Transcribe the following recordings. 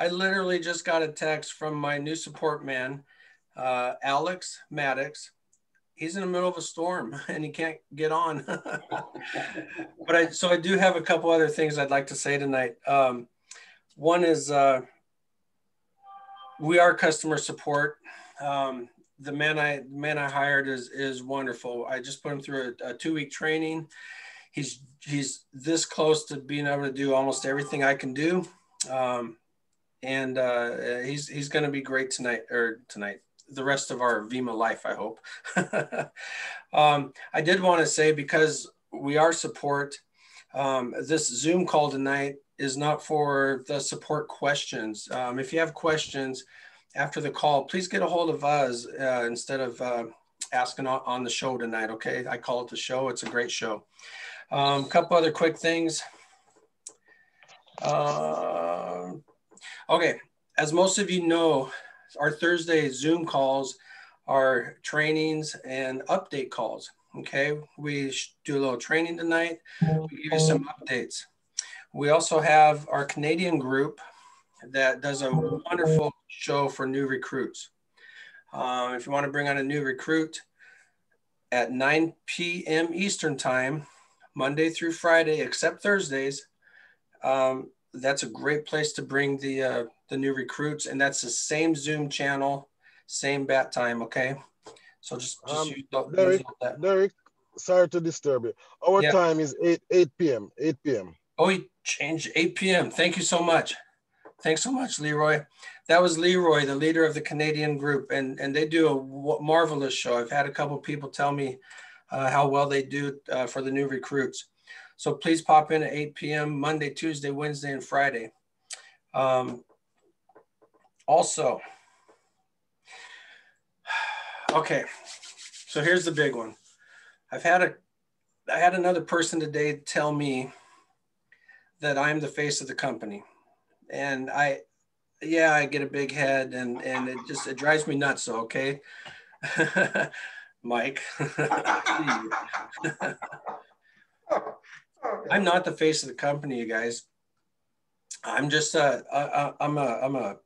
I literally just got a text from my new support man, uh, Alex Maddox. He's in the middle of a storm and he can't get on. but I, so I do have a couple other things I'd like to say tonight. Um, one is uh, we are customer support. Um, the man I man I hired is is wonderful. I just put him through a, a two week training. He's he's this close to being able to do almost everything I can do, um, and uh, he's he's going to be great tonight or tonight. The rest of our VIMA life, I hope. um, I did want to say because we are support. Um, this Zoom call tonight is not for the support questions. Um, if you have questions after the call, please get a hold of us uh, instead of uh, asking on, on, the show tonight. Okay, I call it the show. It's a great show. A um, couple other quick things. Uh, okay, as most of you know, our Thursday Zoom calls are trainings and update calls. Okay, we do a little training tonight. We give you some updates. We also have our Canadian group that does a wonderful show for new recruits. Um, if you want to bring on a new recruit at 9 p.m. Eastern Time, Monday through Friday, except Thursdays, um, that's a great place to bring the uh, the new recruits, and that's the same Zoom channel, same bat time. Okay, so just, just um, use, Derek, use Derek, sorry to disturb you. Our yeah. time is 8 8 p.m. 8 p.m. Oh, he changed 8 p.m. Thank you so much. Thanks so much, Leroy. That was Leroy, the leader of the Canadian group, and, and they do a marvelous show. I've had a couple people tell me uh, how well they do uh, for the new recruits. So please pop in at 8 p.m. Monday, Tuesday, Wednesday, and Friday. Um, also, okay, so here's the big one. I've had a, I had another person today tell me that I'm the face of the company and I, yeah, I get a big head, and and it just it drives me nuts. So okay, Mike. I'm not the face of the company, you guys. I'm just a, I, I'm a, I'm a,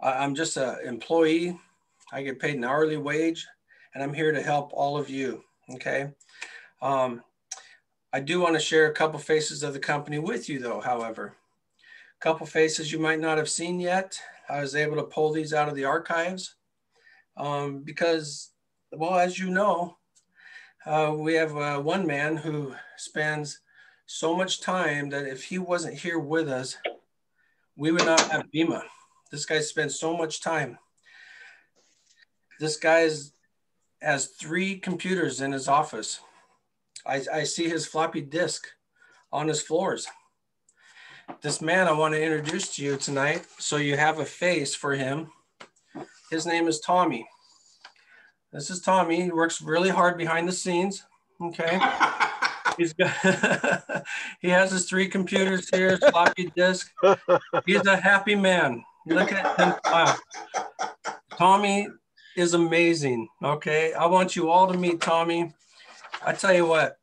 I'm just a employee. I get paid an hourly wage, and I'm here to help all of you. Okay. Um, I do want to share a couple faces of the company with you, though. However, a couple faces you might not have seen yet. I was able to pull these out of the archives um, because, well, as you know, uh, we have uh, one man who spends so much time that if he wasn't here with us, we would not have VIMA. This guy spends so much time. This guy has three computers in his office. I, I see his floppy disk on his floors this man I want to introduce to you tonight so you have a face for him. His name is Tommy. This is Tommy. He works really hard behind the scenes. Okay. He's got he has his three computers here, his floppy disk. He's a happy man. Look at him. Wow. Tommy is amazing. Okay. I want you all to meet Tommy. I tell you what,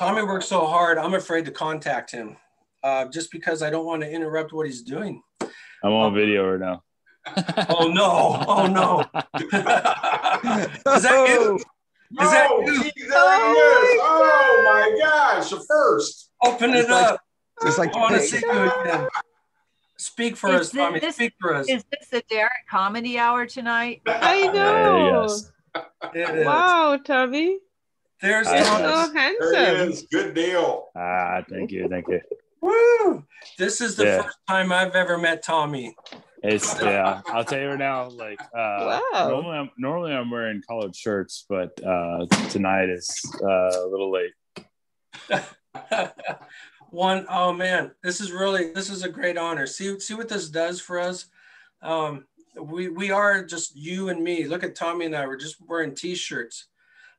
Tommy works so hard, I'm afraid to contact him uh, just because I don't want to interrupt what he's doing. I'm on um, video right now. oh no! Oh no! is that you? Is oh, that you? There oh, oh my gosh! The first. Open it up. It's like I want to see you again. Speak for is us, Tommy. This, Speak for us. Is this the Derek Comedy Hour tonight? I know. yes. Wow, Tommy. There's Tommy. so handsome. There Good deal. Ah, thank you, thank you. Woo! This is the yeah. first time I've ever met Tommy. It's yeah. I'll tell you right now. Like uh, wow. normally, I'm normally I'm wearing collared shirts, but uh, tonight is uh, a little late. One oh man, this is really this is a great honor. See see what this does for us. Um, we we are just you and me. Look at Tommy and I. We're just wearing t-shirts.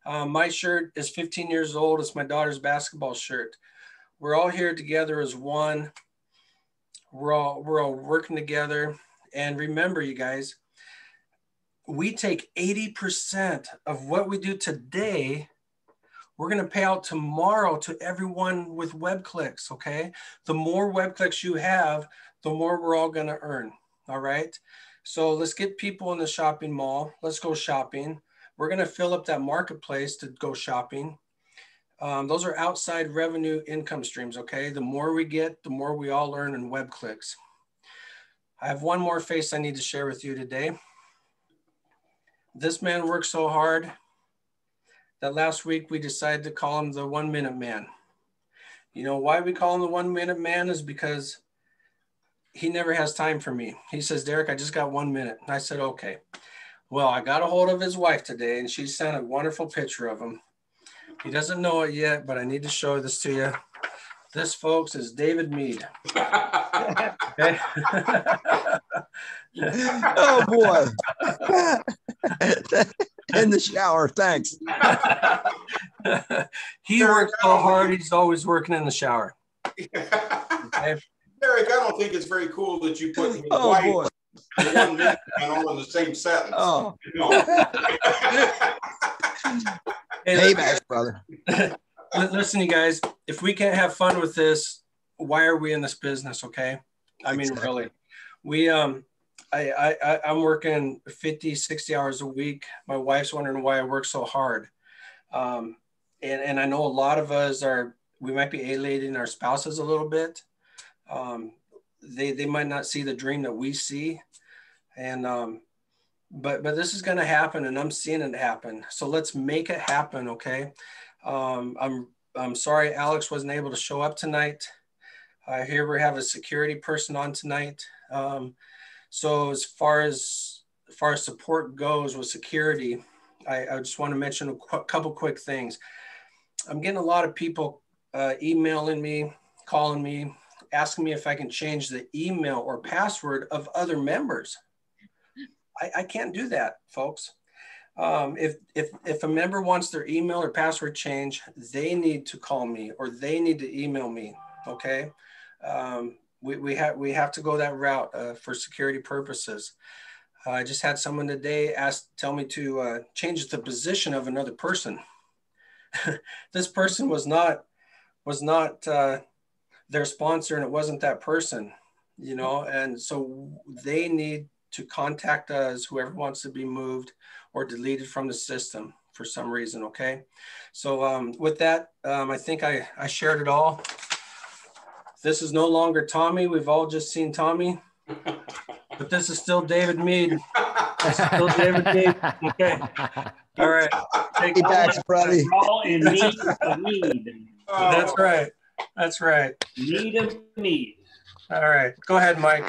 Uh, my shirt is 15 years old. It's my daughter's basketball shirt we're all here together as one. We're all we're all working together. And remember, you guys, we take 80% of what we do today, We're going to pay out tomorrow to everyone with web clicks. Okay. The more web clicks you have, the more we're all going to earn. All right. So let's get people in the shopping mall. Let's go shopping. We're going to fill up that marketplace to go shopping. Um, those are outside revenue income streams. Okay. The more we get, the more we all earn in web clicks. I have one more face I need to share with you today. This man worked so hard that last week we decided to call him the one minute man. You know why we call him the one minute man is because he never has time for me. He says, Derek, I just got one minute. I said, okay. Well, I got a hold of his wife today and she sent a wonderful picture of him. He doesn't know it yet, but I need to show this to you. This, folks, is David Mead. oh boy. In the shower, thanks. he works so hard, he's always working in the shower. Okay. Eric, I don't think it's very cool that you put oh, wife boy. one minute and all in the same sentence. Oh. No. Hey, Max, brother. Listen, you guys, if we can't have fun with this, why are we in this business? Okay. I mean, exactly. really, we, um, I, I, I'm working 50, 60 hours a week. My wife's wondering why I work so hard. Um, and, and I know a lot of us are, we might be alienating our spouses a little bit. Um, they, they might not see the dream that we see. And, um, but, but this is going to happen and I'm seeing it happen. So let's make it happen. Okay. Um, I'm, I'm sorry Alex wasn't able to show up tonight. Uh, here we have a security person on tonight. Um, so as far as, as far as support goes with security, I, I just want to mention a qu couple quick things. I'm getting a lot of people uh, emailing me, calling me, asking me if I can change the email or password of other members. I, I can't do that, folks. Um, if, if, if a member wants their email or password change, they need to call me or they need to email me, okay? Um, we, we, have, we have to go that route uh, for security purposes. Uh, I just had someone today ask, tell me to uh, change the position of another person. this person was not, was not uh, their sponsor and it wasn't that person, you know, and so they need to contact us, whoever wants to be moved or deleted from the system for some reason, okay? So um, with that, um, I think I, I shared it all. This is no longer Tommy. We've all just seen Tommy. But this is still David Mead. still David Mead. Okay. All right. Take back, buddy. All in need of need. That's right. That's right. Need of need. All right. Go ahead, Mike.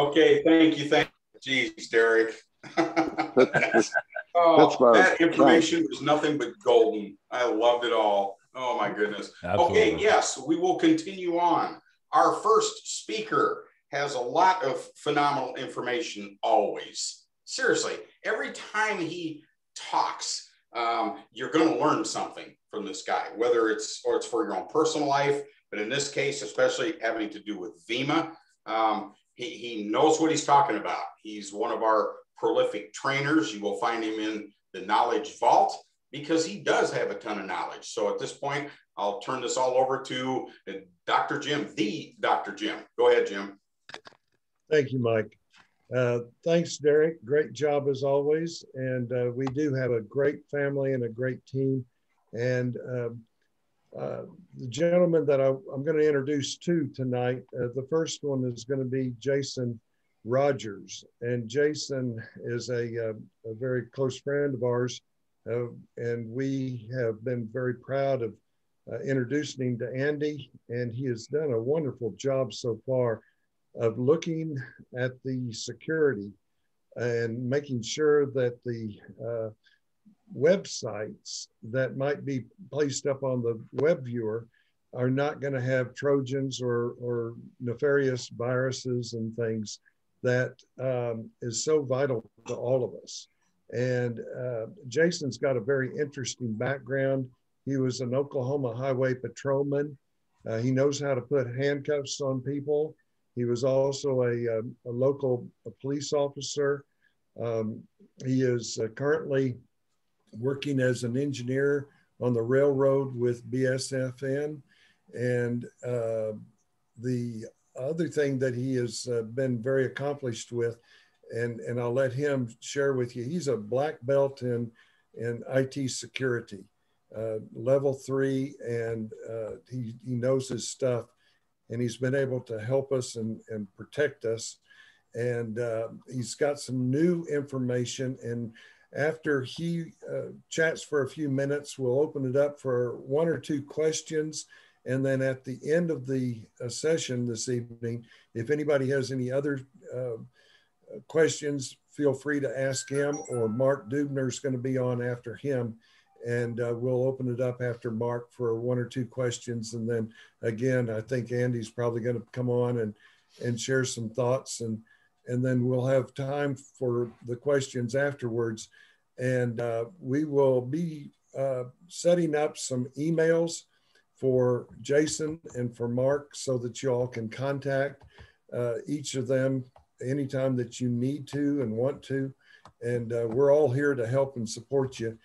Okay. Thank you. Thank you. Jeez, Derek. that's, oh, that information was nothing but golden. I loved it all. Oh my goodness. Absolutely. Okay, yes, we will continue on. Our first speaker has a lot of phenomenal information always. Seriously, every time he talks, um, you're going to learn something from this guy, whether it's or it's for your own personal life, but in this case, especially having to do with VIMA, um, he, he knows what he's talking about. He's one of our prolific trainers. You will find him in the Knowledge Vault because he does have a ton of knowledge. So at this point, I'll turn this all over to uh, Dr. Jim, the Dr. Jim. Go ahead, Jim. Thank you, Mike. Uh, thanks, Derek. Great job as always. And uh, we do have a great family and a great team. And um, uh, the gentleman that I, am going to introduce to tonight, uh, the first one is going to be Jason Rogers. And Jason is a, uh, a very close friend of ours. Uh, and we have been very proud of uh, introducing him to Andy, and he has done a wonderful job so far of looking at the security and making sure that the uh, websites that might be placed up on the web viewer are not going to have Trojans or, or nefarious viruses and things that um, is so vital to all of us. And uh, Jason's got a very interesting background. He was an Oklahoma highway patrolman. Uh, he knows how to put handcuffs on people. He was also a, a, um, a local a police officer. Um, he is uh, currently working as an engineer on the railroad with BNSF. And uh, the other thing that he has uh, been very accomplished with, and, and I'll let him share with you, he's a black belt in, in IT security, uh, level three, and uh, he, he knows his stuff. And he's been able to help us and, and protect us. And uh, he's got some new information. And after he uh, chats for a few minutes, we'll open it up for one or two questions and then at the end of the uh, session this evening, if anybody has any other uh, questions, feel free to ask him or Mark Dubner is going to be on after him. And uh, we'll open it up after Mark for one or two questions. And then again, I think Andy's probably going to come on and, and share some thoughts. And, and then we'll have time for the questions afterwards. And uh, we will be uh, setting up some emails for Jason and for Mark so that you all can contact uh, each of them anytime that you need to and want to. And uh, we're all here to help and support you.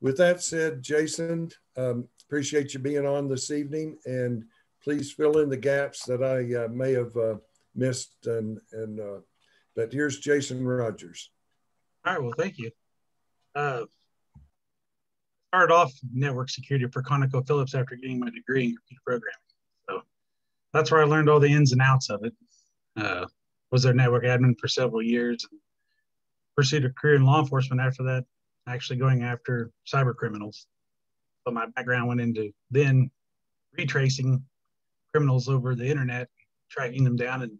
With that said, Jason, um, appreciate you being on this evening and please fill in the gaps that I uh, may have uh, missed. And, and but here's Jason Rogers. All right, well, thank you. Uh, started off network security for ConocoPhillips after getting my degree in computer programming. So that's where I learned all the ins and outs of it. Uh, was their network admin for several years. And pursued a career in law enforcement after that, actually going after cyber criminals. But my background went into then retracing criminals over the internet, tracking them down and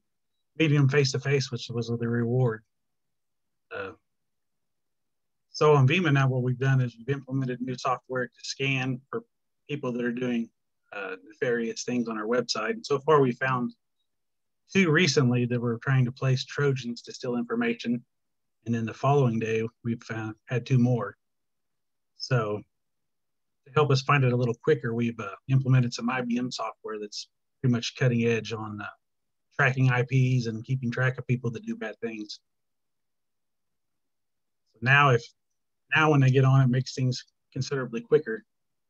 meeting them face to face, which was the reward. Uh, so on VIMA now, what we've done is we've implemented new software to scan for people that are doing uh, various things on our website. And so far, we found two recently that were trying to place Trojans to steal information. And then the following day, we've found had two more. So to help us find it a little quicker, we've uh, implemented some IBM software that's pretty much cutting edge on uh, tracking IPs and keeping track of people that do bad things. So now, if now when they get on, it makes things considerably quicker.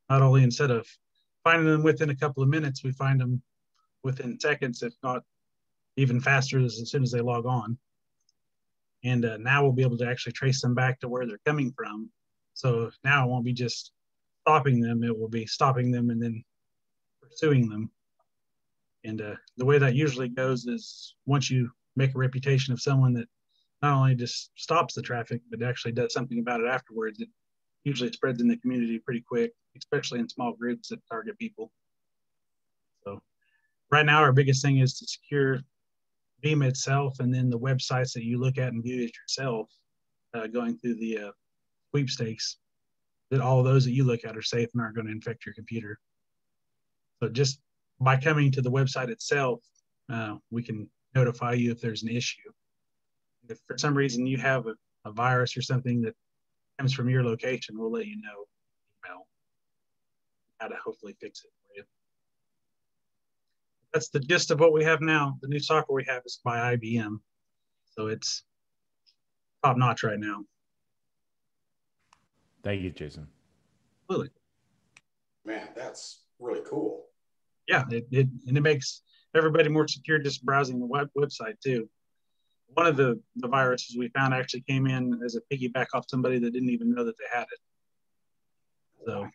Not only instead of finding them within a couple of minutes, we find them within seconds, if not even faster as, soon as they log on. And uh, now we'll be able to actually trace them back to where they're coming from. So now it won't be just stopping them, it will be stopping them and then pursuing them. And uh, the way that usually goes is once you make a reputation of someone that not only just stops the traffic, but actually does something about it afterwards. It usually spreads in the community pretty quick, especially in small groups that target people. So right now, our biggest thing is to secure VIMA itself and then the websites that you look at and view it yourself, uh, going through the uh, sweepstakes, that all those that you look at are safe and aren't going to infect your computer. So just by coming to the website itself, uh, we can notify you if there's an issue if for some reason you have a, a virus or something that comes from your location, we'll let you know email how to hopefully fix it for you. That's the gist of what we have now. The new software we have is by IBM. So it's top notch right now. Thank you, Jason. Absolutely. Man, that's really cool. Yeah, it, it and it makes everybody more secure just browsing the web website too one of the, the viruses we found actually came in as a piggyback off somebody that didn't even know that they had it. So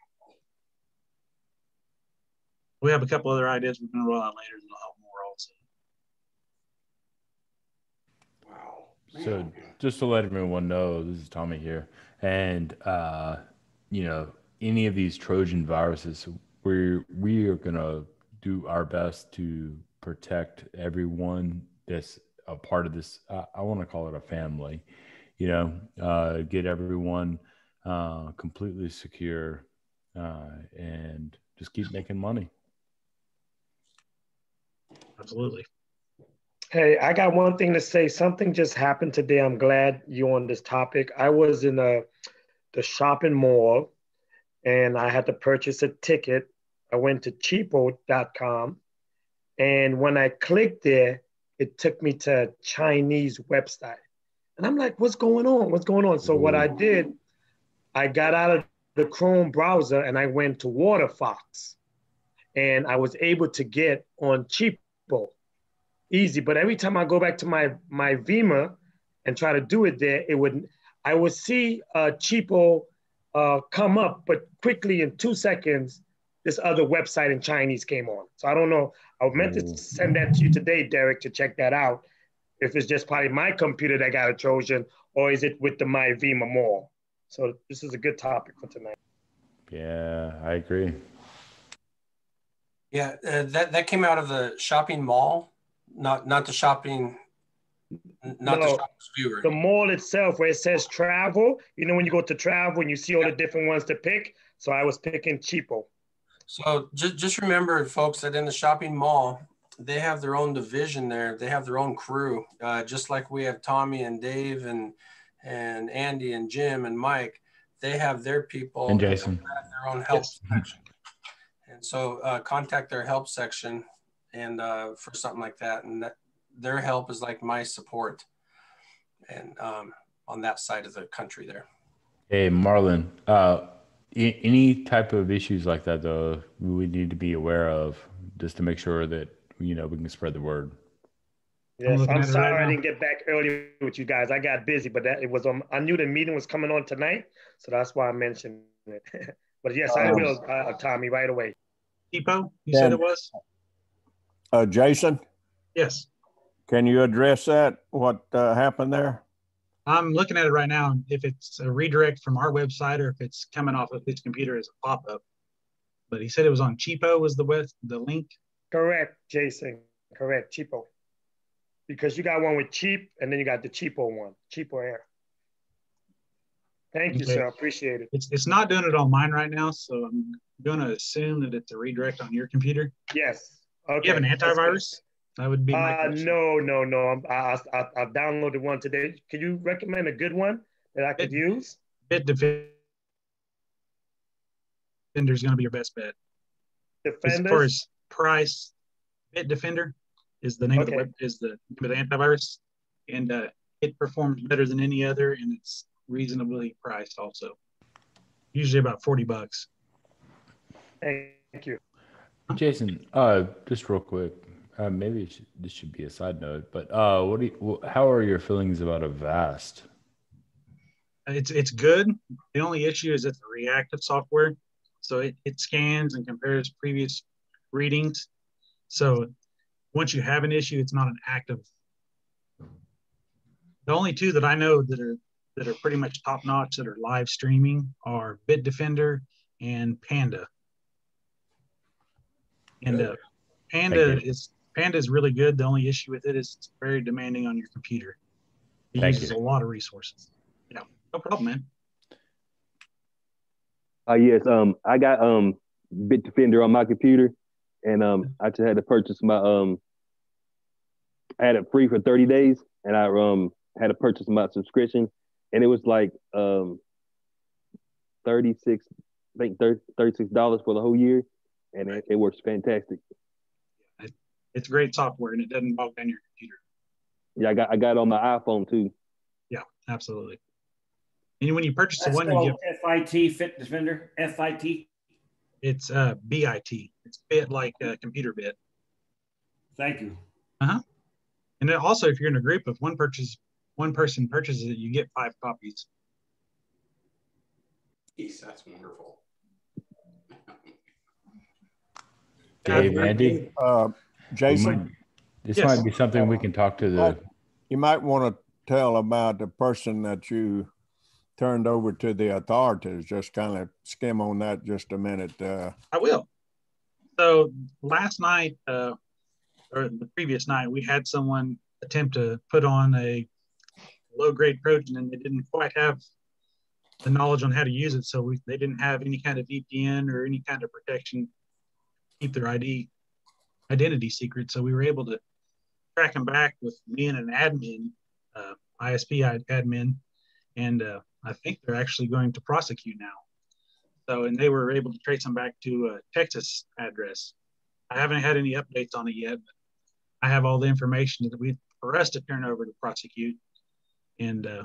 we have a couple other ideas we're going to roll out later that'll help more also. Wow. So just to let everyone know, this is Tommy here. And, uh, you know, any of these Trojan viruses, we we are going to do our best to protect everyone that's a part of this. I, I want to call it a family. You know, uh, get everyone uh, completely secure uh, and just keep making money. Absolutely. Hey, I got one thing to say. Something just happened today. I'm glad you on this topic. I was in a, the shopping mall and I had to purchase a ticket. I went to cheapo.com and when I clicked there, it took me to a Chinese website. And I'm like, what's going on? What's going on? So what I did, I got out of the Chrome browser and I went to WaterFox and I was able to get on cheapo easy. But every time I go back to my, my Vimeo and try to do it there, it would, I would see uh, cheapo uh, come up, but quickly in two seconds, this other website in Chinese came on. So I don't know. I meant to send that to you today, Derek, to check that out. If it's just probably my computer that got a Trojan, or is it with the My Vimeo Mall? So this is a good topic for tonight. Yeah, I agree. Yeah, uh, that that came out of the shopping mall, not not the shopping, not No, the shopping viewer. The mall itself, where it says travel, you know, when you go to travel and you see all the different ones to pick. So I was picking cheapo. So just just remember, folks, that in the shopping mall, they have their own division there. They have their own crew, uh, just like we have Tommy and Dave and and Andy and Jim and Mike. They have their people And Jason. Have their own help section. And so uh, contact their help section and uh, for something like that. And that, their help is like my support and um, on that side of the country there. Hey, Marlon, uh, any type of issues like that, though, we need to be aware of just to make sure that, you know, we can spread the word. Yes, I'm at it sorry right I didn't get back early with you guys. I got busy, but that it was on. I knew the meeting was coming on tonight, so that's why I mentioned it. but yes, I Um, will, uh, Tommy, right away. Depot, you said it was? Uh, Jason, Yes. can you address that? What uh, happened there? I'm looking at it right now. If it's a redirect from our website or if it's coming off of his computer as a pop-up. But he said it was on Cheapo was the web, the link. Correct, Jason. Correct, cheapo. Because you got one with cheap, and then you got the cheapo one, cheapo air. Thank you, Okay. sir. Appreciate it. It's it's not doing it on mine right now, so I'm gonna assume that it's a redirect on your computer. Yes. Okay. you have an antivirus? That would be my Uh, question. no, no, no. I'm, I, I, I downloaded one today. Can you recommend a good one that I could use? Bit Defender is gonna be your best bet. Defender? As far as price, Bitdefender is the name of the web is the name of the antivirus, and uh, it performs better than any other, and it's reasonably priced also. Usually about forty bucks. Thank you. Jason, uh, just real quick, uh, maybe it should, this should be a side note, but uh, what do you, how are your feelings about Avast? It's it's good. The only issue is it's a reactive software, so it, it scans and compares previous readings. So once you have an issue, it's not an active. The only two that I know that are that are pretty much top notch that are live streaming are Bitdefender and Panda. And uh, Panda is Panda is really good. The only issue with it is it's very demanding on your computer. It Thank uses you. a lot of resources. Yeah, no problem, man. Uh, yes, um, I got um Bitdefender on my computer, and um, I just had to purchase my um, I had it free for thirty days, and I um had to purchase my subscription, and it was like um thirty six, I think thirty six dollars for the whole year, and it, it works fantastic. It's great software and it doesn't bog down your computer. Yeah, I got I got it on my iPhone too. Yeah, absolutely. And when you purchase the one, you get FIT Fit Defender. FIT. it's uh, BIT. It's bit like a computer bit. Thank you. Uh huh. And then also, if you're in a group, if one purchase one person purchases it, you get five copies. Jeez, that's wonderful. Dave, Andy, Uh, we Jason, might- this Yes. might be something we can talk to the. you might want to tell about the person that you turned over to the authorities. Just kind of skim on that just a minute. Uh, I will. So last night, uh, or the previous night, we had someone attempt to put on a low grade Trojan and they didn't quite have the knowledge on how to use it. So we, they didn't have any kind of VPN or any kind of protection to keep their ID identity secret. So we were able to track them back with me and an admin, uh, ISP admin. And uh, I think they're actually going to prosecute now. So, and they were able to trace them back to a Texas address. I haven't had any updates on it yet, but I have all the information that we for us to turn over to prosecute. And uh,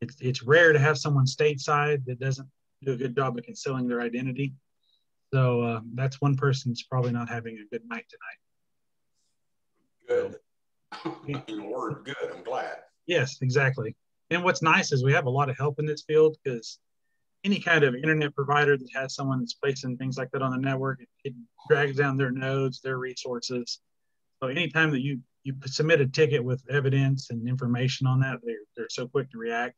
it's it's rare to have someone stateside that doesn't do a good job of concealing their identity. So uh, that's one person's probably not having a good night tonight. Good. In word, good. I'm glad. Yes, exactly. And what's nice is we have a lot of help in this field because any kind of internet provider that has someone that's placing things like that on the network, it, it drags down their nodes, their resources. So anytime that you you submit a ticket with evidence and information on that, they're, they're so quick to react.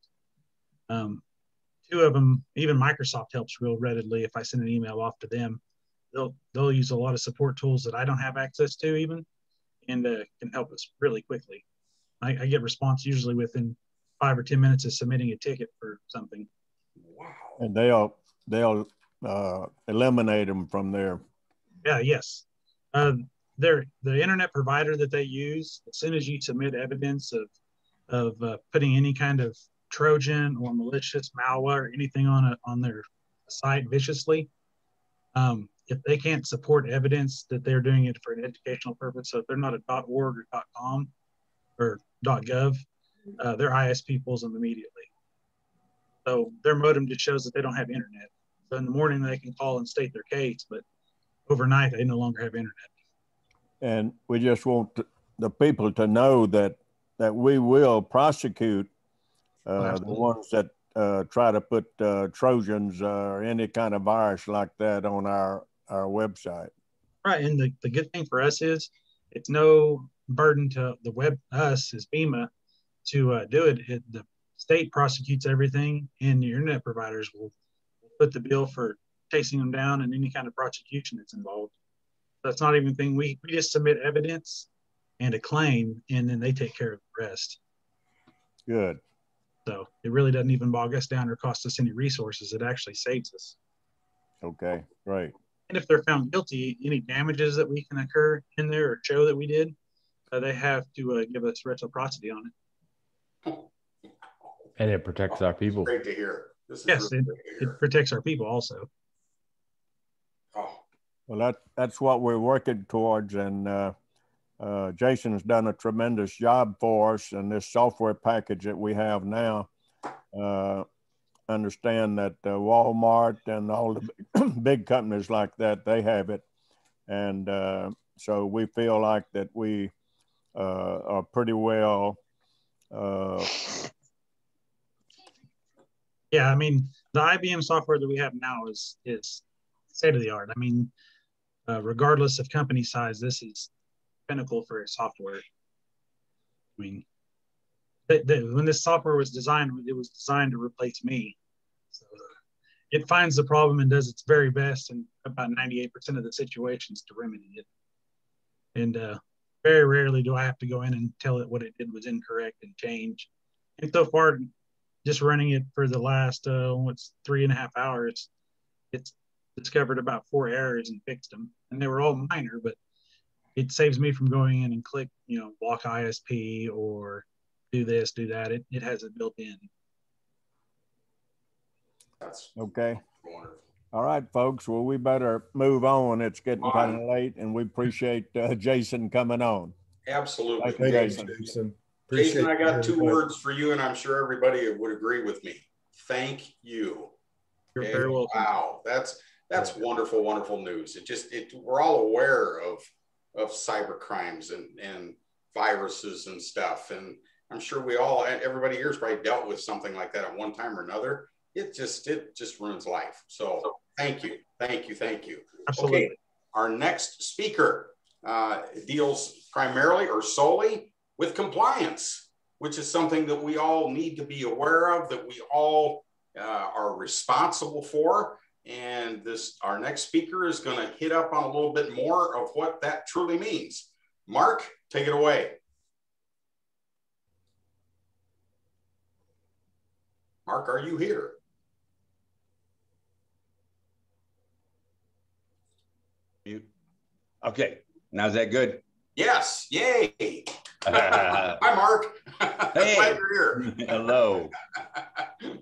Um, two of them, even Microsoft helps real readily. If I send an email off to them, they'll they'll use a lot of support tools that I don't have access to even, and uh, can help us really quickly. I, I, get response usually within five or ten minutes of submitting a ticket for something. Wow! And they'll they'll uh, eliminate them from there. Yeah. Yes. Uh, they're the internet provider that they use. As soon as you submit evidence of of uh, putting any kind of Trojan or malicious malware or anything on a, on their site viciously, um, if they can't support evidence that they're doing it for an educational purpose, so if they're not a .org or .com or .gov, uh, their ISP pulls them immediately. So their modem just shows that they don't have internet. So in the morning they can call and state their case, but overnight they no longer have internet. And we just want the people to know that that we will prosecute uh, the ones that uh, try to put uh, Trojans or any kind of virus like that on our, our website. Right. And the, the good thing for us is it's no burden to the web, us as VIMA to uh, do it. it. The state prosecutes everything, and the internet providers will put the bill for chasing them down and any kind of prosecution that's involved. That's not even thing we, we just submit evidence and a claim, and then they take care of the rest. Good. So it really doesn't even bog us down or cost us any resources. It actually saves us. Okay, right. And if they're found guilty, any damages that we can occur in there or show that we did, uh, they have to uh, give us reciprocity on it. And it protects oh, our people. Great to hear. yes, really it, it protects our people also. Oh. Well, that that's what we're working towards, and uh, uh, Jason's done a tremendous job for us, and this software package that we have now. Uh, understand that uh, Walmart and all the big companies like that they have it, and uh, so we feel like that we uh, are pretty well. Uh, yeah, I mean the IBM software that we have now is is state of the art. I mean, regardless of company size, this is pinnacle for software. I mean, the, the, when this software was designed, it was designed to replace me. So it finds the problem and does its very best in about 98% of the situations to remedy it. And uh, very rarely do I have to go in and tell it what it did was incorrect and change. And so far, just running it for the last uh, what's three and a half hours, it's discovered about four errors and fixed them. And they were all minor, but it saves me from going in and click, you know, block ISP or do this, do that. It, it has it built in. That's okay. Wonderful. All right, folks. Well, we better move on. It's getting kind of late, and we appreciate uh, Jason coming on. Absolutely. Thank Jason. Jason. Jason, I got two words for you, and I'm sure everybody would agree with me. Thank you. You're okay? very welcome. Wow, that's that's wonderful, wonderful news. It just it we're all aware of of cyber crimes and, and viruses and stuff. And I'm sure we all, everybody here has probably dealt with something like that at one time or another. It just, it just ruins life. So thank you. Thank you. Thank you. Absolutely. Okay. Our next speaker uh, deals primarily or solely with compliance, which is something that we all need to be aware of, that we all uh, are responsible for. And this, our next speaker is going to hit up on a little bit more of what that truly means. Mark, take it away. Mark, are you here? Mute. Okay. Now is that good? Yes. Yay. Hi, Mark. Hey. Glad you're here. Hello.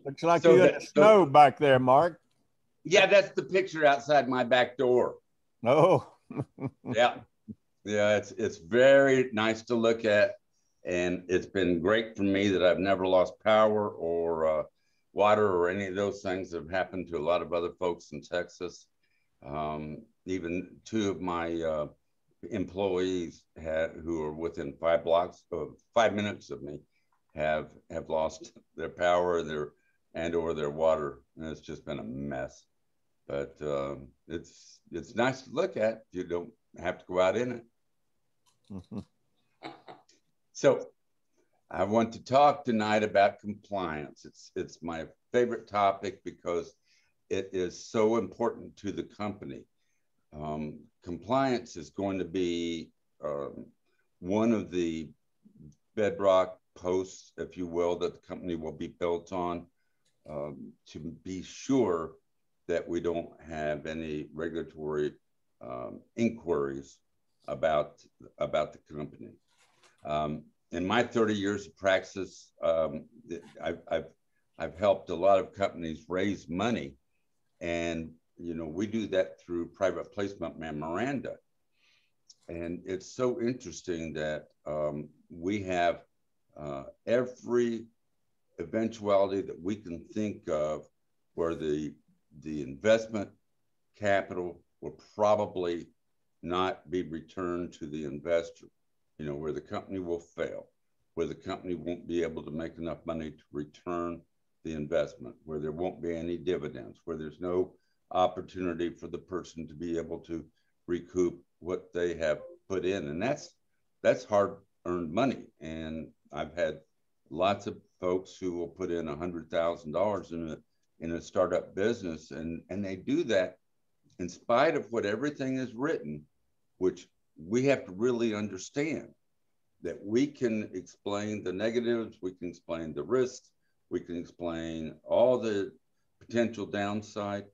Looks like so you got snow back there, Mark. Yeah, that's the picture outside my back door. Oh. yeah. Yeah, it's it's very nice to look at. And it's been great for me that I've never lost power or uh, water or any of those things that have happened to a lot of other folks in Texas. Um, even two of my uh, employees had, who are within five blocks of five minutes of me have have lost their power, their and or their water, and it's just been a mess. But um, it's it's nice to look at. You don't have to go out in it. so, I want to talk tonight about compliance. It's it's my favorite topic because it is so important to the company. Um, compliance is going to be um, one of the bedrock posts, if you will, that the company will be built on um, to be sure that we don't have any regulatory um, inquiries about about the company. Um, in my 30 years of practice, um, I've, I've I've helped a lot of companies raise money, and you know we do that through private placement memoranda. And it's so interesting that um, we have uh, every eventuality that we can think of where the the investment capital will probably not be returned to the investor you know where the company will fail where the company won't be able to make enough money to return the investment where there won't be any dividends where there's no opportunity for the person to be able to recoup what they have put in. And that's that's hard earned money. And i've had lots of folks who will put in a hundred thousand dollars in a in a startup business, and and they do that in spite of what everything is written, which we have to really understand that we can explain the negatives, we can explain the risks, we can explain all the potential downside,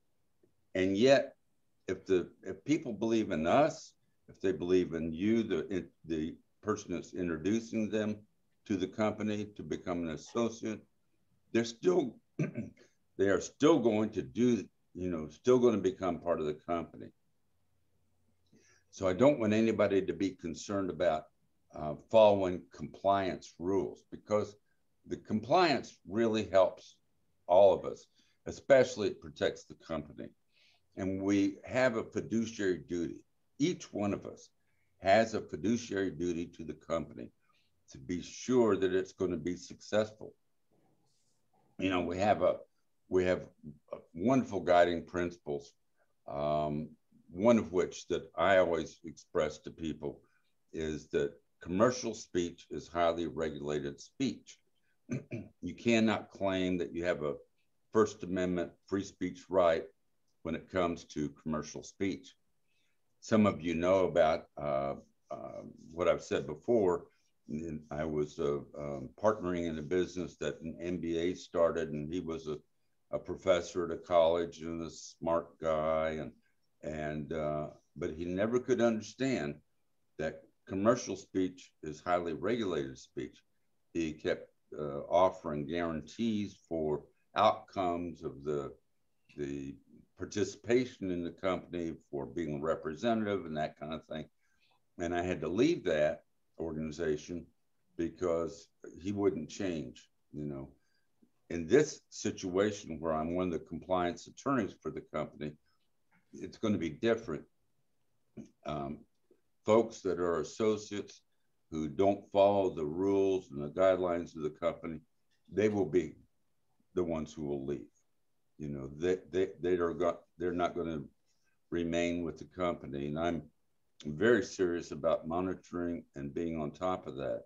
and yet if the if people believe in us, if they believe in you, the the person that's introducing them to the company to become an associate, they're still they are still going to do, you know, still going to become part of the company. So I don't want anybody to be concerned about uh, following compliance rules because the compliance really helps all of us, especially it protects the company. And we have a fiduciary duty. Each one of us has a fiduciary duty to the company to be sure that it's going to be successful. You know, we have a we have wonderful guiding principles. Um, one of which that I always express to people is that commercial speech is highly regulated speech. you cannot claim that you have a First Amendment free speech right when it comes to commercial speech. Some of you know about uh, uh, what I've said before I was uh, um, partnering in a business that an MBA started, and he was a, a professor at a college and a smart guy, and and uh, but he never could understand that commercial speech is highly regulated speech. He kept uh, offering guarantees for outcomes of the the participation in the company for being a representative and that kind of thing. And I had to leave that organization because he wouldn't change, you know. In this situation where I'm one of the compliance attorneys for the company, it's going to be different. Um, folks that are associates who don't follow the rules and the guidelines of the company, they will be the ones who will leave. You know, they they they are got they're not going to remain with the company, and I'm very serious about monitoring and being on top of that.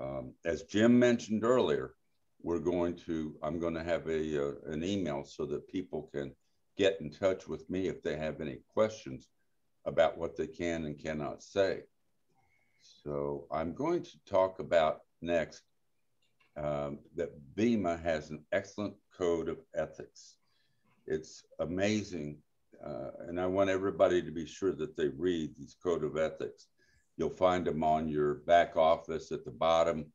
Um, as Jim mentioned earlier, we're going to, I'm going to have a, uh, an email so that people can get in touch with me if they have any questions about what they can and cannot say. So I'm going to talk about next um, that VIMA has an excellent code of ethics. It's amazing uh, and I want everybody to be sure that they read these code of ethics. You'll find them on your back office at the bottom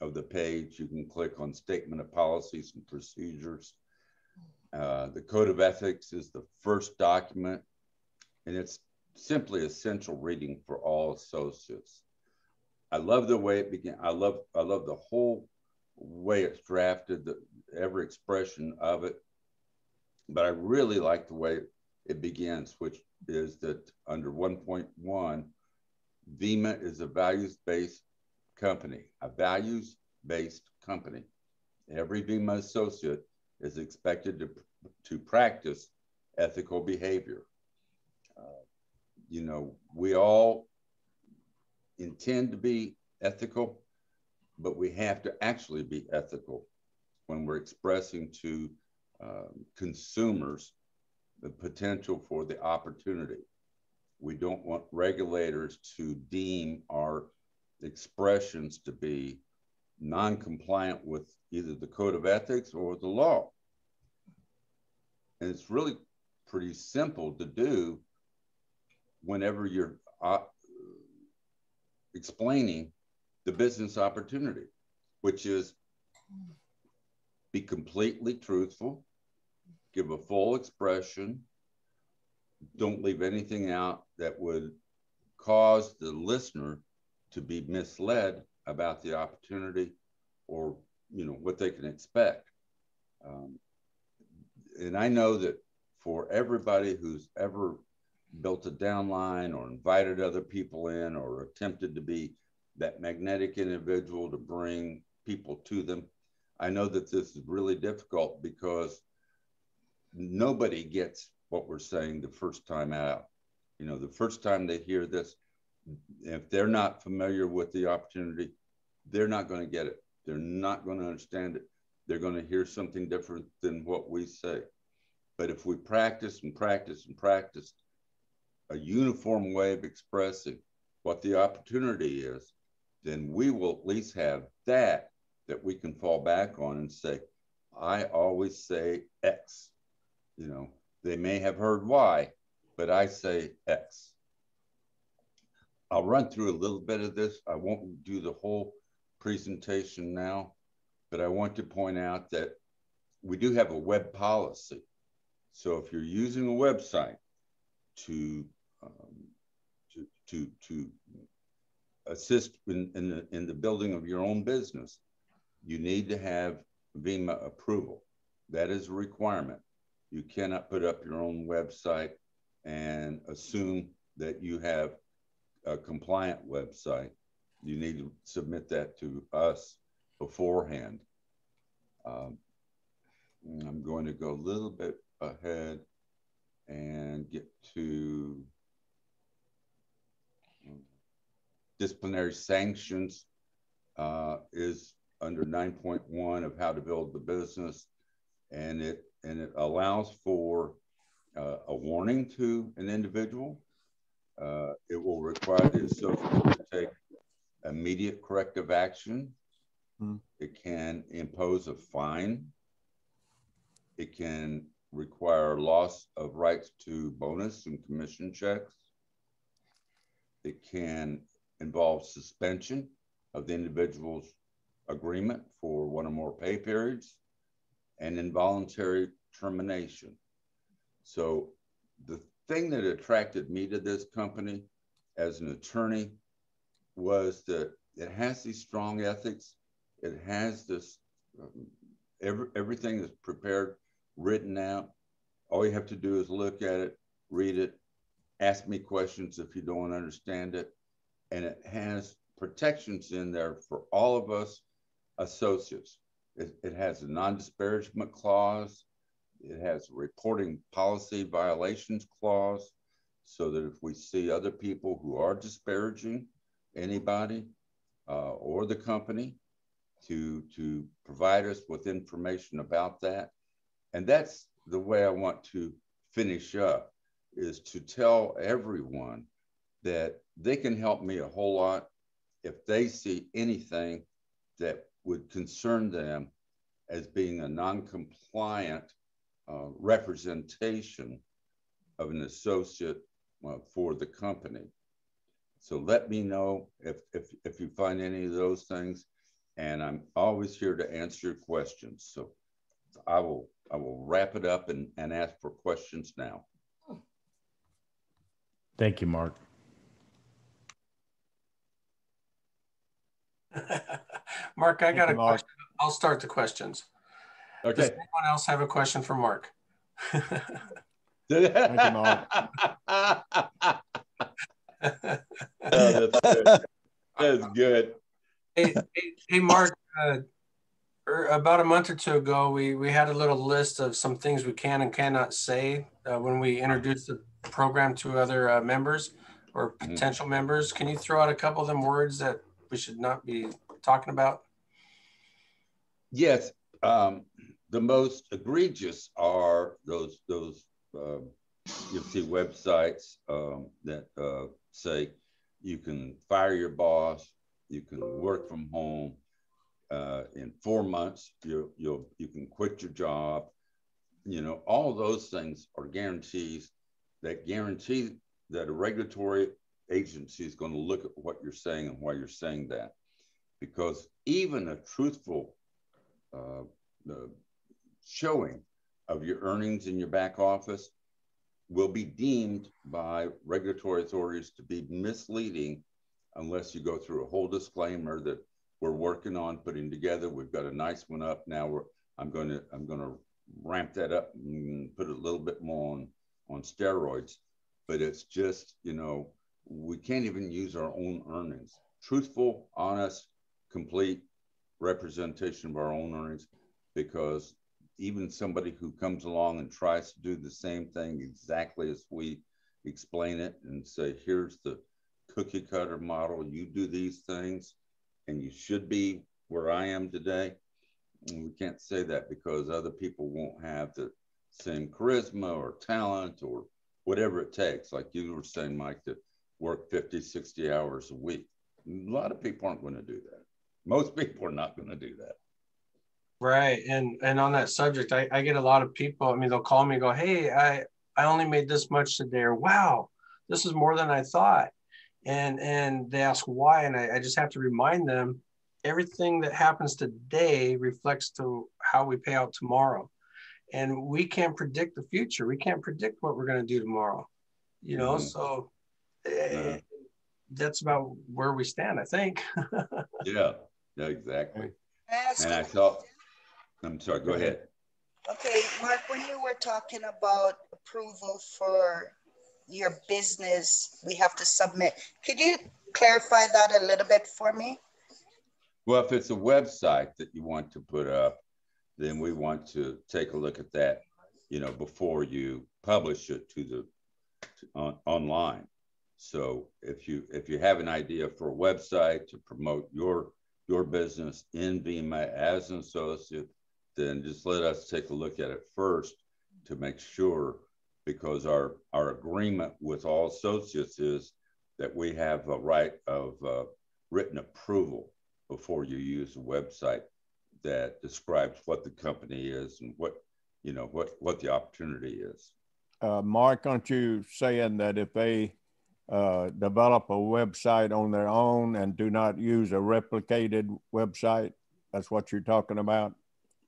of the page. You can click on statement of policies and procedures. Uh, the code of ethics is the first document, and it's simply essential reading for all associates. I love the way it began. I love I love the whole way it's drafted. The every expression of it. But I really like the way it begins, which is that under 1.1, VIMA is a values based company, a values based company. Every VIMA associate is expected to, to practice ethical behavior. Uh, you know, we all intend to be ethical, but we have to actually be ethical when we're expressing to uh, consumers the potential for the opportunity. We don't want regulators to deem our expressions to be non-compliant with either the code of ethics or the law. And it's really pretty simple to do whenever you're uh, explaining the business opportunity, which is be completely truthful, give a full expression, don't leave anything out that would cause the listener to be misled about the opportunity or you know what they can expect. Um, and i know that for everybody who's ever built a downline or invited other people in or attempted to be that magnetic individual to bring people to them i know that this is really difficult because nobody gets what we're saying the first time out. You know the first time they hear this if they're not familiar with the opportunity, they're not going to get it. They're not going to understand it. They're going to hear something different than what we say. But if we practice and practice and practice a uniform way of expressing what the opportunity is, then we will at least have that that we can fall back on and say, I always say X. You know, they may have heard Y, but I say X. I'll run through a little bit of this. I won't do the whole presentation now, but I want to point out that we do have a web policy. So if you're using a website to um, to, to, to assist in, in, the, in the building of your own business, you need to have VIMA approval. That is a requirement. You cannot put up your own website and assume that you have a compliant website, you need to submit that to us beforehand. Um, I'm going to go a little bit ahead and get to disciplinary sanctions uh, is under 9.1 of how to build the business and it and it allows for uh, a warning to an individual uh, it will require the associate to take immediate corrective action. Hmm. It can impose a fine. It can require loss of rights to bonus and commission checks. It can involve suspension of the individual's agreement for one or more pay periods and involuntary termination. So the thing that attracted me to this company as an attorney was that it has these strong ethics. It has this, um, every, everything is prepared, written out. All you have to do is look at it, read it, ask me questions if you don't understand it. And it has protections in there for all of us associates. It, it has a non disparagement clause. It has a reporting policy violations clause so that if we see other people who are disparaging anybody uh, or the company, to, to provide us with information about that. And that's the way I want to finish up is to tell everyone that they can help me a whole lot if they see anything that would concern them as being a non-compliant uh, representation of an associate uh, for the company. So let me know if, if, if you find any of those things. And I'm always here to answer your questions. So I will I will wrap it up and, and ask for questions now. Thank you, Mark. Mark, I got a question. I'll start the questions. Okay. Does anyone else have a question for Mark? Thank you, Mark. oh, that's good. That's good. Hey, hey, hey Mark. Uh, er, about a month or two ago, we we had a little list of some things we can and cannot say uh, when we introduce the program to other uh, members or mm-hmm. potential mm. members. Can you throw out a couple of them words that we should not be talking about? Yes. Um, the most egregious are those those uh, you'll see websites um, that uh, say you can fire your boss, you can work from home. Uh, in four months, you you'll you can quit your job. You know, all those things are guarantees that guarantee that a regulatory agency is going to look at what you're saying and why you're saying that. Because even a truthful uh, showing of your earnings in your back office will be deemed by regulatory authorities to be misleading unless you go through a whole disclaimer that we're working on putting together. We've got a nice one up now. We're, I'm going to I'm going to ramp that up and put a little bit more on on steroids. But it's just you know we can't even use our own earnings. Truthful, honest, complete representation of our own earnings, because even somebody who comes along and tries to do the same thing exactly as we explain it and say, here's the cookie cutter model, you do these things, and you should be where I am today. And we can't say that because other people won't have the same charisma or talent or whatever it takes. Like you were saying, Mike, to work 50, 60 hours a week. A lot of people aren't going to do that. Most people are not going to do that. Right. And and on that subject, I, I get a lot of people. I mean, they'll call me and go, Hey, I, I only made this much today, or wow, this is more than I thought. And and they ask why. And I, I just have to remind them everything that happens today reflects to how we pay out tomorrow. And we can't predict the future. We can't predict what we're going to do tomorrow. You know, mm-hmm. so eh, that's about where we stand, I think. yeah, yeah, exactly. And I thought I'm sorry, go ahead. Okay, Mark, when you were talking about approval for your business, we have to submit. Could you clarify that a little bit for me? Well, if it's a website that you want to put up, then we want to take a look at that, you know, before you publish it to the to, on, online. So if you if you have an idea for a website to promote your your business in VIMA as an associate, then just let us take a look at it first to make sure because our our agreement with all associates is that we have a right of uh, written approval before you use a website that describes what the company is and what you know what what the opportunity is. Uh, Mark, aren't you saying that if they uh, develop a website on their own and do not use a replicated website, that's what you're talking about?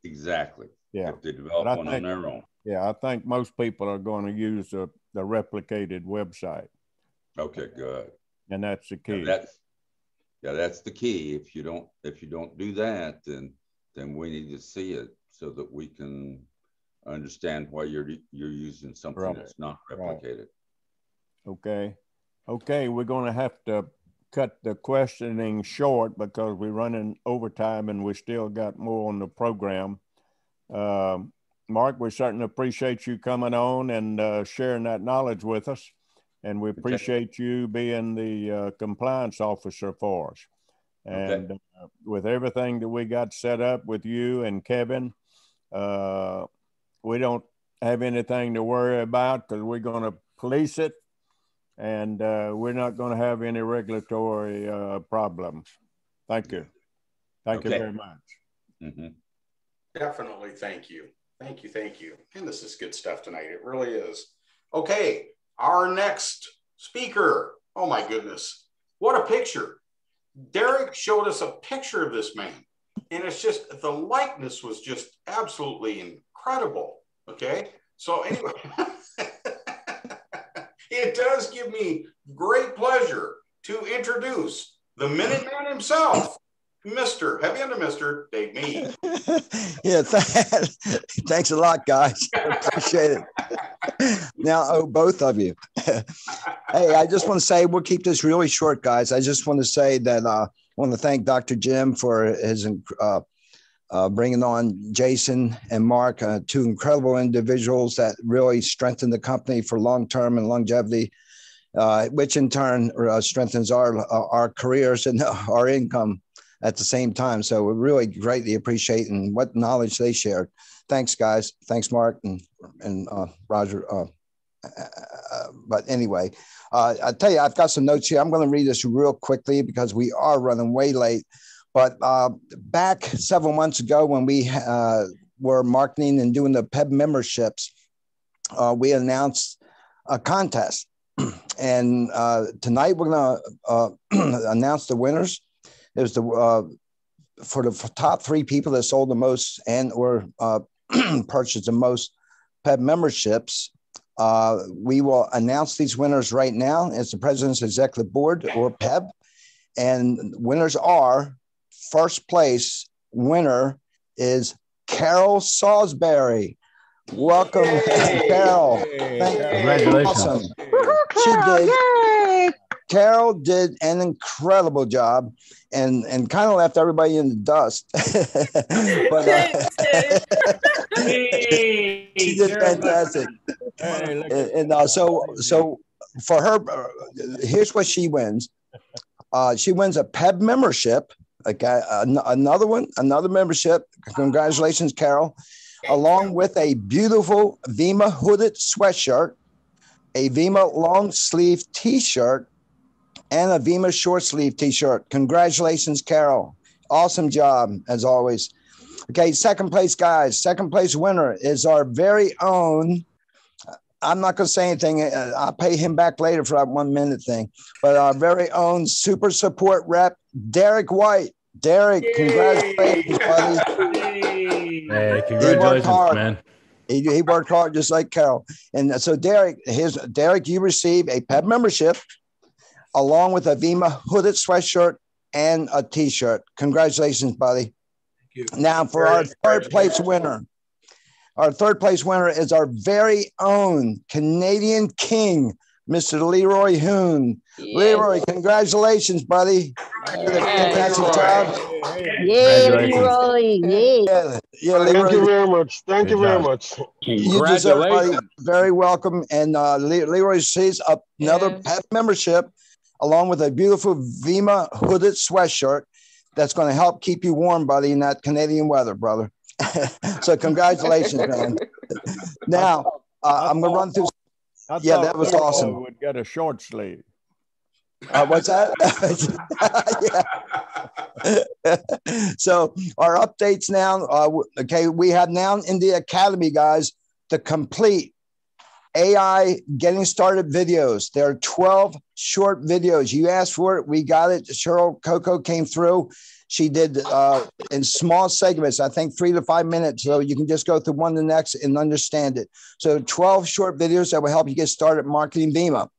Exactly. Yeah. If they develop one think, on their own. Yeah, I think most people are going to use the, the replicated website. Okay, good. And that's the key. Yeah, that's yeah, that's the key. If you don't if you don't do that, then then we need to see it so that we can understand why you're you're using something right. that's not replicated. Right. Okay. Okay, we're going to have to cut the questioning short because we're running overtime and we still got more on the program. Uh, Mark, we certainly appreciate you coming on and uh, sharing that knowledge with us. And we appreciate okay. you being the uh, compliance officer for us. And okay. Uh, with everything that we got set up with you and Kevin, uh, we don't have anything to worry about because we're going to police it and uh, we're not going to have any regulatory uh, problems. Thank you. Thank okay. you very much. Mm-hmm. Definitely. Thank you. Thank you. Thank you. And this is good stuff tonight. It really is. Okay. Our next speaker. Oh, my goodness. What a picture. Derek showed us a picture of this man. And it's just the likeness was just absolutely incredible. Okay. So, anyway. it does give me great pleasure to introduce the Minuteman himself, Mr. Heavy under Mr. Dave Mead. yeah, th- thanks a lot, guys. Appreciate it. Now, oh, both of you. hey, I just want to say we'll keep this really short, guys. I just want to say that uh, I want to thank Dr. Jim for his uh, uh, bringing on Jason and Mark, uh, two incredible individuals that really strengthen the company for long term and longevity. Uh, which in turn uh, strengthens our our careers and our income at the same time. So we really greatly appreciate and what knowledge they shared. Thanks, guys. Thanks, Mark and and uh, Roger. Uh, uh, but anyway, uh, I tell you, I've got some notes here. I'm going to read this real quickly because we are running way late. But uh, back several months ago, when we uh, were marketing and doing the PEB memberships, we announced a contest. and tonight we're going to announce the winners it was the uh, for the top three people that sold the most and or uh, purchased the most PEB memberships. Uh, we will announce these winners right now. It's the President's Executive Board or PEB. And winners are first place winner is Carol Salisbury. Welcome, Yay. Carol. Thank Congratulations. Awesome. She did. Yay. Carol did an incredible job and and kind of left everybody in the dust. but uh, she did fantastic. and, and uh, so so for her, uh, here's what she wins. Uh, she wins a PEB membership. Okay, another one, another membership. Congratulations, Carol. Along with a beautiful VIMA hooded sweatshirt, a VIMA long sleeve T-shirt, and a VIMA short sleeve t-shirt. Congratulations, Carol. Awesome job, as always. Okay, second place, guys. Second place winner is our very own. I'm not going to say anything. Uh, I'll pay him back later for that one minute thing. But our very own super support rep, Derek White. Derek, congratulations, buddy. Hey, congratulations, man. He, he worked hard just like Carol. And so, Derek, his Derek, you receive a PEB membership along with a VIMA hooded sweatshirt and a t-shirt. Congratulations, buddy. Thank you. Now for our third place winner. Our third place winner is our very own Canadian King, Mr. Leroy Hoon. Yes. Leroy, congratulations, buddy. Fantastic job. Yeah, Leroy. Yeah. yeah, Leroy. Thank you very much. Thank you very much. You deserve, buddy. Very welcome. And uh, Leroy sees another yes. PEB membership along with a beautiful VIMA hooded sweatshirt that's going to help keep you warm, buddy, in that Canadian weather, brother. so congratulations, man. now uh, I'm going to run through. I yeah, that was awesome. Would get a short sleeve. Uh, what's that? so our updates now. Uh, okay, we have now in the academy, guys, the complete AI getting started videos. There are 12 short videos. You asked for it, we got it. Cheryl Coco came through. She did uh, in small segments, I think three to five minutes. So you can just go through one to the next and understand it. So 12 short videos that will help you get started marketing VIMA.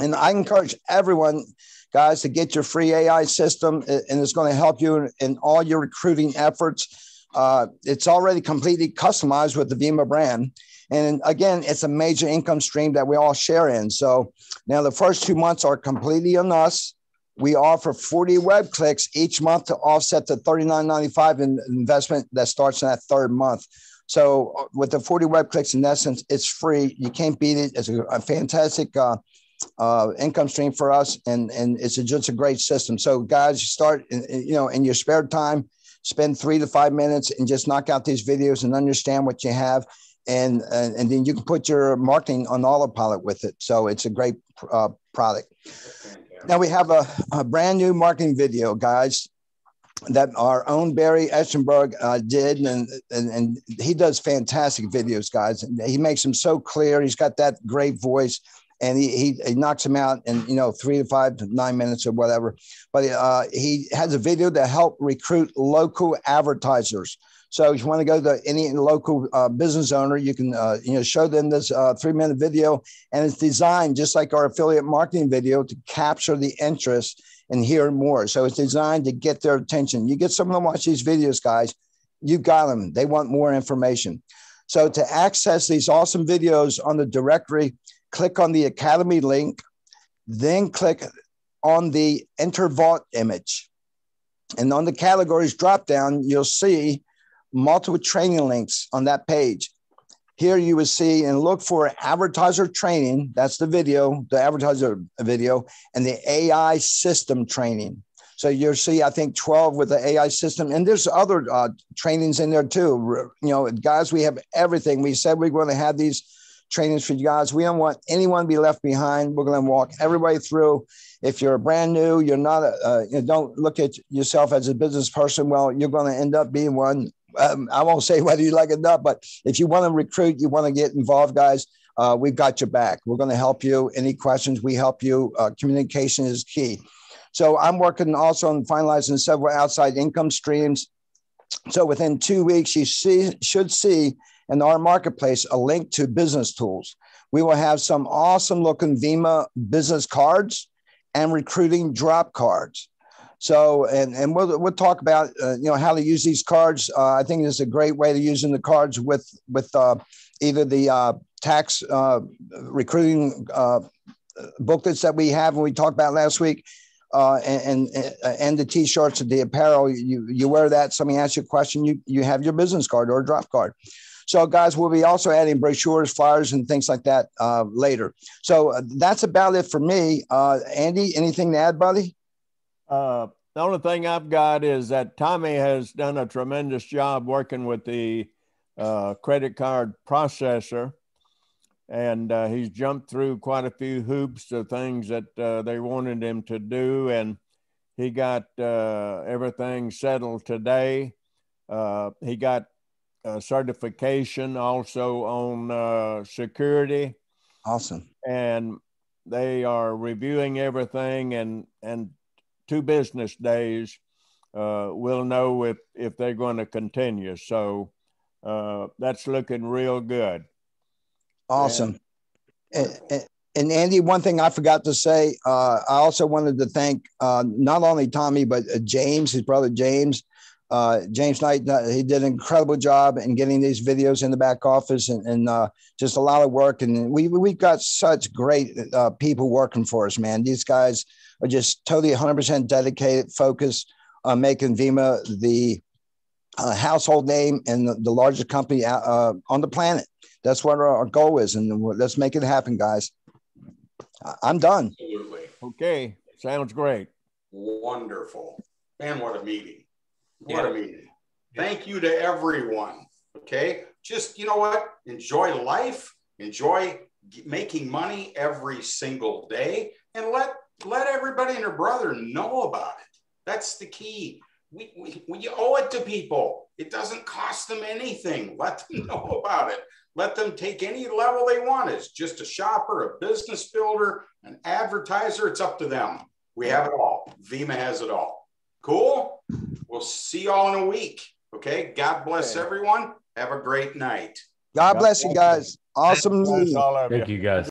And I encourage everyone, guys, to get your free AI system, and it's going to help you in, all your recruiting efforts. Uh, it's already completely customized with the VIMA brand. And again, it's a major income stream that we all share in. So now the first two months are completely on us. We offer 40 web clicks each month to offset the $39.95 in investment that starts in that third month. So uh, with the 40 web clicks, in essence, it's free. You can't beat it. It's a, fantastic uh, uh, income stream for us, and and it's a, just a great system. So guys, start in, you know in your spare time, spend three to five minutes and just knock out these videos and understand what you have and and, and then you can put your marketing on autopilot with it. So it's a great uh, product. Now we have a, a, brand new marketing video, guys, that our own Barry Eschenberg uh, did, and, and and he does fantastic videos, guys. He makes them so clear. He's got that great voice. And he, he, he knocks them out in you know three to five to nine minutes or whatever. But uh, he has a video to help recruit local advertisers. So if you want to go to any local uh, business owner, you can uh, you know show them this uh, three minute video, and it's designed just like our affiliate marketing video to capture the interest and hear more. So it's designed to get their attention. You get someone to watch these videos, guys, you got them. They want more information. So to access these awesome videos on the directory, click on the Academy link, then click on the Enter Vault image. And on the categories drop down, you'll see multiple training links on that page. Here you will see and look for advertiser training. That's the video, the advertiser video, and the AI system training. So you'll see, I think, 12 with the AI system. And there's other uh, trainings in there too. You know, guys, we have everything. We said we're going to have these trainings for you guys. We don't want anyone to be left behind. We're going to walk everybody through. If you're brand new, you're not, a, uh, you don't look at yourself as a business person. Well, you're going to end up being one. Um, I won't say whether you like it or not, but if you want to recruit, you want to get involved, guys, uh, we've got your back. We're going to help you. Any questions, we help you. Uh, communication is key. So I'm working also on finalizing several outside income streams. So within two weeks, you see, should see in our marketplace a link to business tools. We will have some awesome looking VIMA business cards and recruiting drop cards. So, and, and we'll, we'll talk about, uh, you know, how to use these cards. Uh, I think it's a great way to using the cards with, with uh, either the uh, tax uh, recruiting uh, booklets that we have and we talked about last week, and and, and the t-shirts and the apparel. You you wear that. Somebody asks you a question, you you have your business card or a drop card. So, guys, we'll be also adding brochures, flyers, and things like that uh, later. So uh, that's about it for me. Uh, Andy, anything to add, buddy? Uh, the only thing I've got is that Tommy has done a tremendous job working with the credit card processor and uh, he's jumped through quite a few hoops of things that uh, they wanted him to do, and he got uh, everything settled today. Uh, he got certification also on uh, security. Awesome. And they are reviewing everything, and and two business days, uh, we'll know if if they're going to continue. So that's looking real good. Awesome. And, and, Andy, one thing I forgot to say, uh, I also wanted to thank uh, not only Tommy, but uh, James, his brother James. Uh, James Knight, uh, he did an incredible job in getting these videos in the back office and, and uh, just a lot of work. And we, we've got such great people working for us, man. These guys are just totally 100% dedicated, focused on making VIMA the uh, household name and the, the largest company uh, uh, on the planet that's what our, goal is, and let's make it happen, guys. I'm done. Absolutely. Okay, sounds great. Wonderful, man! What a meeting! What yeah. a meeting! Thank you to everyone. Okay, just you know what? Enjoy life. Enjoy making money every single day, and let let everybody and their brother know about it. That's the key. We, we, we owe it to people. It doesn't cost them anything. Let them know about it. Let them take any level they want. It's just a shopper, a business builder, an advertiser. It's up to them. We have it all. VIMA has it all. Cool. We'll see y'all in a week. Okay. God bless okay. everyone. Have a great night. God bless you guys. Awesome. Thank you guys.